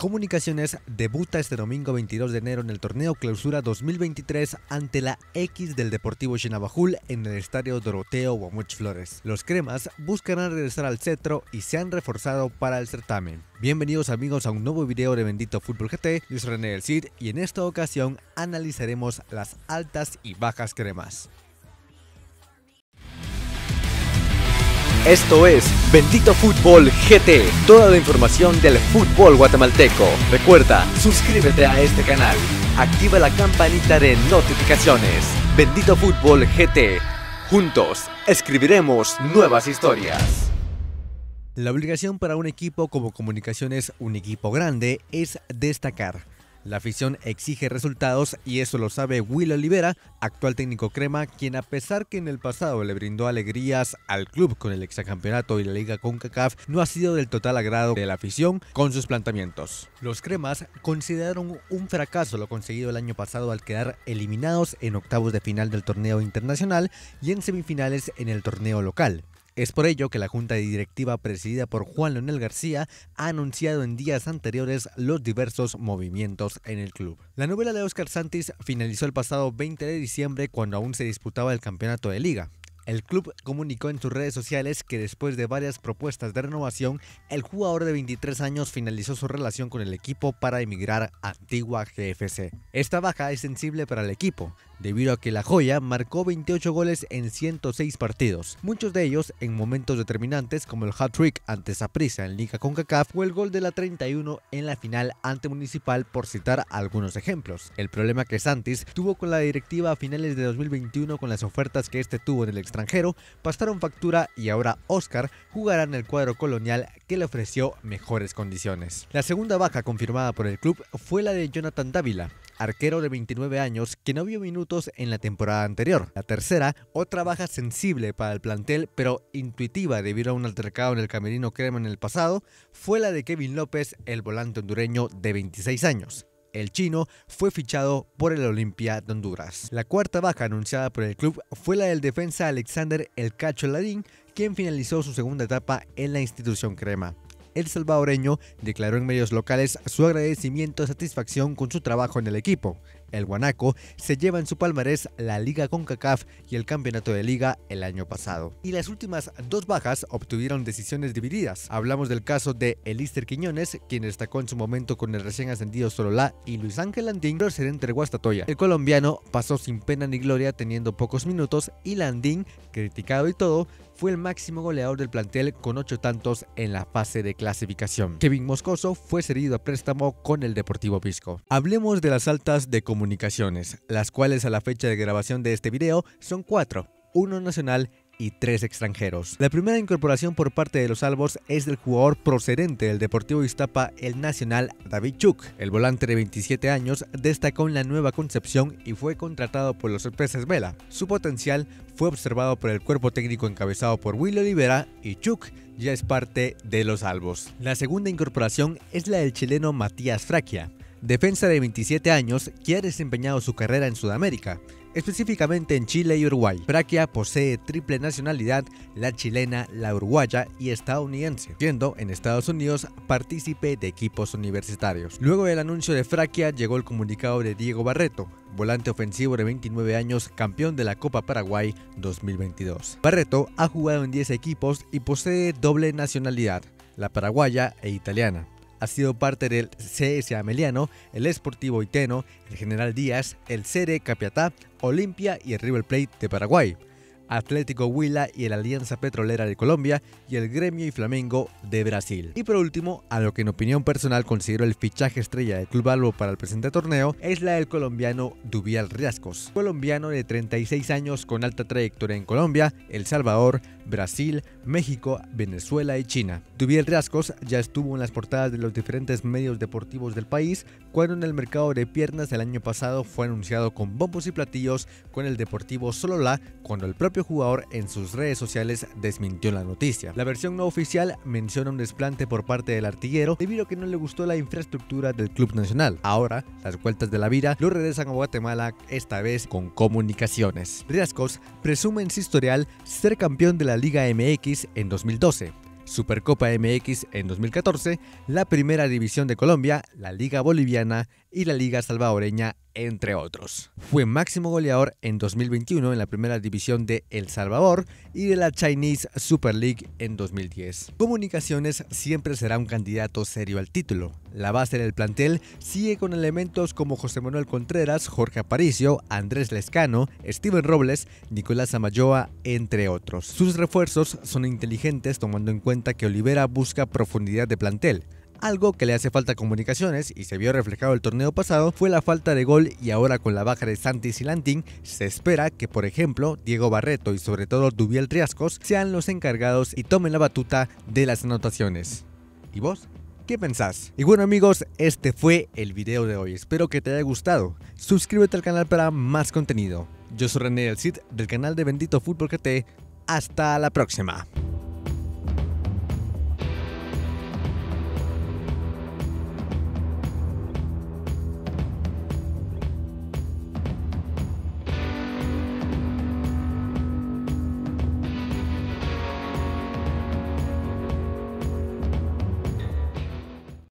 Comunicaciones debuta este domingo 22 de enero en el torneo Clausura 2023 ante la X del Deportivo Chinabajul en el estadio Doroteo Guamuch Flores. Los cremas buscarán regresar al cetro y se han reforzado para el certamen. Bienvenidos amigos a un nuevo video de Bendito Fútbol GT, yo soy René del Cid y en esta ocasión analizaremos las altas y bajas cremas. Esto es Bendito Fútbol GT, toda la información del fútbol guatemalteco. Recuerda, suscríbete a este canal, activa la campanita de notificaciones. Bendito Fútbol GT, juntos escribiremos nuevas historias. La obligación para un equipo como Comunicaciones, un equipo grande, es destacar la afición exige resultados y eso lo sabe Will Olivera, actual técnico crema, quien a pesar que en el pasado le brindó alegrías al club con el exacampeonato y la liga CONCACAF, no ha sido del total agrado de la afición con sus planteamientos. Los cremas consideraron un fracaso lo conseguido el año pasado al quedar eliminados en octavos de final del torneo internacional y en semifinales en el torneo local. Es por ello que la Junta Directiva presidida por Juan Leonel García ha anunciado en días anteriores los diversos movimientos en el club. La novela de Oscar Santis finalizó el pasado 20 de diciembre cuando aún se disputaba el campeonato de liga. El club comunicó en sus redes sociales que después de varias propuestas de renovación, el jugador de 23 años finalizó su relación con el equipo para emigrar a Antigua GFC. Esta baja es sensible para el equipo, debido a que la joya marcó 28 goles en 106 partidos, muchos de ellos en momentos determinantes como el hat-trick ante Saprissa en Liga CONCACAF o el gol de la 31 en la final ante Municipal por citar algunos ejemplos. El problema que Santis tuvo con la directiva a finales de 2021 con las ofertas que este tuvo en el extranjero pasaron factura y ahora Oscar jugará en el cuadro colonial que le ofreció mejores condiciones. La segunda baja confirmada por el club fue la de Jonathan Dávila, arquero de 29 años que no vio minutos en la temporada anterior. La tercera, otra baja sensible para el plantel, pero intuitiva debido a un altercado en el camerino crema en el pasado, fue la de Kevin López, el volante hondureño de 26 años. El chino fue fichado por el Olimpia de Honduras. La cuarta baja anunciada por el club fue la del defensa Alexander El Cacho Ladín, quien finalizó su segunda etapa en la institución crema el salvadoreño declaró en medios locales su agradecimiento y satisfacción con su trabajo en el equipo. El Guanaco se lleva en su palmarés la Liga CONCACAF y el Campeonato de Liga el año pasado. Y las últimas dos bajas obtuvieron decisiones divididas. Hablamos del caso de Elister Quiñones, quien destacó en su momento con el recién ascendido Sololá y Luis Ángel Landín, procedente de Guastatoya. El colombiano pasó sin pena ni gloria teniendo pocos minutos y Landín, criticado y todo, fue el máximo goleador del plantel con ocho tantos en la fase de clasificación. Kevin Moscoso fue cedido a préstamo con el Deportivo Pisco. Hablemos de las altas de las cuales a la fecha de grabación de este video son cuatro, uno nacional y tres extranjeros. La primera incorporación por parte de los Albos es del jugador procedente del Deportivo Iztapa, el nacional David Chuk. El volante de 27 años destacó en la nueva concepción y fue contratado por los Peces Vela. Su potencial fue observado por el cuerpo técnico encabezado por Will Olivera y Chuk ya es parte de los Albos. La segunda incorporación es la del chileno Matías Fraquia, defensa de 27 años que ha desempeñado su carrera en Sudamérica específicamente en Chile y Uruguay. Fraquia posee triple nacionalidad, la chilena, la uruguaya y estadounidense, siendo en Estados Unidos partícipe de equipos universitarios. Luego del anuncio de Fraquia llegó el comunicado de Diego Barreto, volante ofensivo de 29 años, campeón de la Copa Paraguay 2022. Barreto ha jugado en 10 equipos y posee doble nacionalidad, la paraguaya e italiana ha sido parte del CS Ameliano, el Esportivo Iteno, el General Díaz, el Cere Capiatá, Olimpia y el River Plate de Paraguay. Atlético Huila y el Alianza Petrolera de Colombia y el Gremio y Flamengo de Brasil. Y por último, a lo que en opinión personal considero el fichaje estrella del Club Albo para el presente torneo, es la del colombiano Dubial Riascos, colombiano de 36 años con alta trayectoria en Colombia, El Salvador, Brasil, México, Venezuela y China. Dubiel Riascos ya estuvo en las portadas de los diferentes medios deportivos del país cuando en el mercado de piernas el año pasado fue anunciado con bombos y platillos con el Deportivo Solola cuando el propio jugador en sus redes sociales desmintió la noticia. La versión no oficial menciona un desplante por parte del artillero debido a que no le gustó la infraestructura del club nacional. Ahora, las vueltas de la vida lo regresan a Guatemala, esta vez con comunicaciones. Riascos presume en su historial ser campeón de la Liga MX en 2012 Supercopa MX en 2014, la Primera División de Colombia, la Liga Boliviana y la Liga Salvadoreña, entre otros. Fue máximo goleador en 2021 en la Primera División de El Salvador y de la Chinese Super League en 2010. Comunicaciones siempre será un candidato serio al título. La base del plantel sigue con elementos como José Manuel Contreras, Jorge Aparicio, Andrés Lescano, Steven Robles, Nicolás Amayoa, entre otros. Sus refuerzos son inteligentes tomando en cuenta que Olivera busca profundidad de plantel. Algo que le hace falta comunicaciones y se vio reflejado el torneo pasado fue la falta de gol y ahora con la baja de Santis y Lantín se espera que por ejemplo Diego Barreto y sobre todo Dubiel Triascos sean los encargados y tomen la batuta de las anotaciones. ¿Y vos? ¿Qué pensás? Y bueno amigos, este fue el video de hoy, espero que te haya gustado. Suscríbete al canal para más contenido. Yo soy René El Cid del canal de Bendito Fútbol GT. Hasta la próxima.